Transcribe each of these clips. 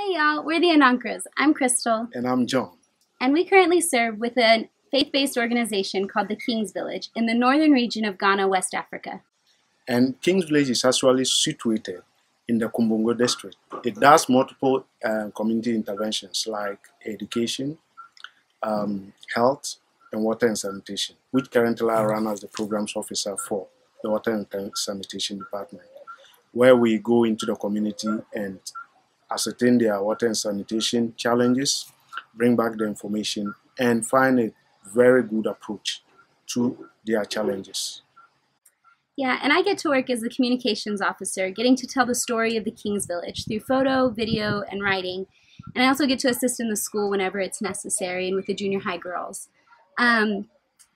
Hey y'all, we're the Annankras. I'm Krystal. And I'm John. And we currently serve with a faith based organization called the King's Village in the northern region of Ghana, West Africa. And King's Village is actually situated in the Kumbungu district. It does multiple uh, community interventions like education, um, health, and water and sanitation, which currently I run as the programs officer for the Water and Sanitation Department, where we go into the community and ascertain their water and sanitation challenges, bring back the information, and find a very good approach to their challenges. Yeah, and I get to work as the communications officer, getting to tell the story of the King's Village through photo, video, and writing. And I also get to assist in the school whenever it's necessary and with the junior high girls. Um,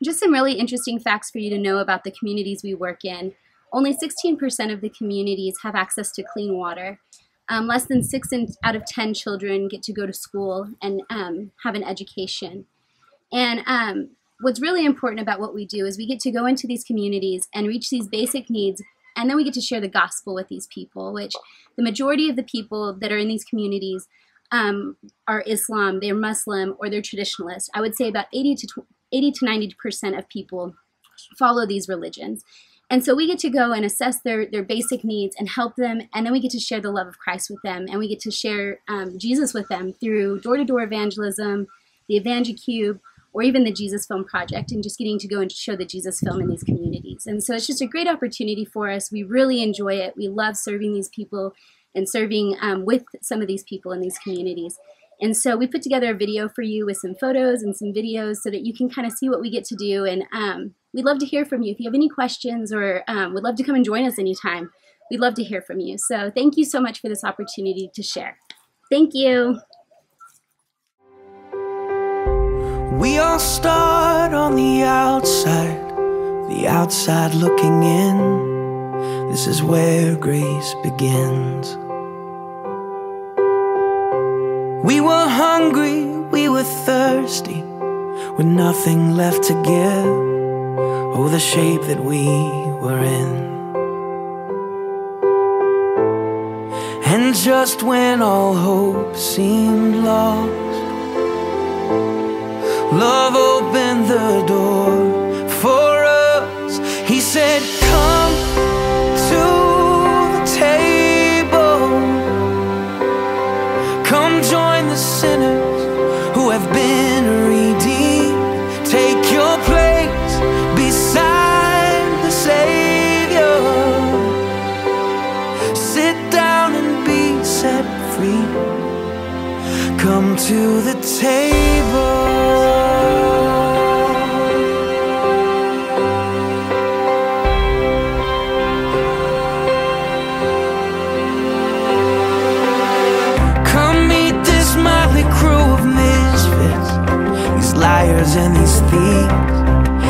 just some really interesting facts for you to know about the communities we work in. Only 16% of the communities have access to clean water. Um, less than six in, out of 10 children get to go to school and um, have an education. And um, what's really important about what we do is we get to go into these communities and reach these basic needs, and then we get to share the gospel with these people, which the majority of the people that are in these communities um, are Islam, they're Muslim, or they're traditionalist. I would say about 80 to 80 to 90 percent of people follow these religions. And so we get to go and assess their, their basic needs and help them, and then we get to share the love of Christ with them, and we get to share um, Jesus with them through door to door evangelism, the EvangeCube, or even the Jesus Film Project, and just getting to go and show the Jesus film in these communities. And so it's just a great opportunity for us. We really enjoy it. We love serving these people and serving um, with some of these people in these communities. And so we put together a video for you with some photos and some videos so that you can kind of see what we get to do. And um, we'd love to hear from you. If you have any questions or um, would love to come and join us anytime, we'd love to hear from you. So thank you so much for this opportunity to share. Thank you. We all start on the outside, the outside looking in. This is where grace begins. We were hungry, we were thirsty, with nothing left to give. Oh, the shape that we were in. And just when all hope seemed lost. Love opened the door to the table. Come meet this crew of misfits These liars and these thieves.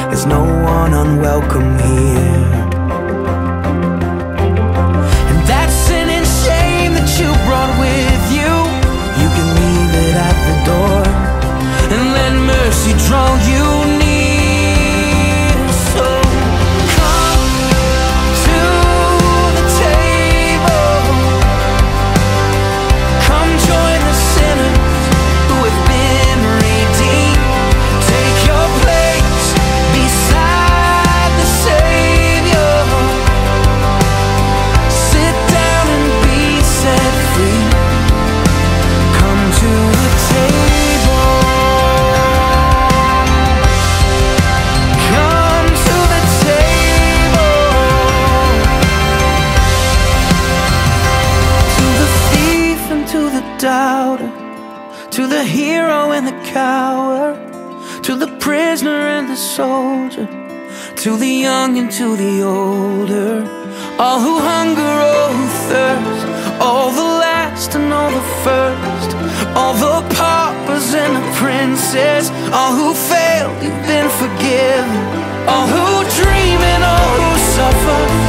There's no one unwelcome here. To the hero and the coward, to the prisoner and the soldier, to the young and to the older, all who hunger, all who thirst, all the last and all the first, all the paupers and the princes, all who failed, you've been forgiven, all who dream and all who suffer,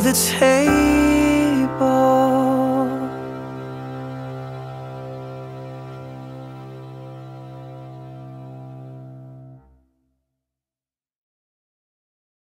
The table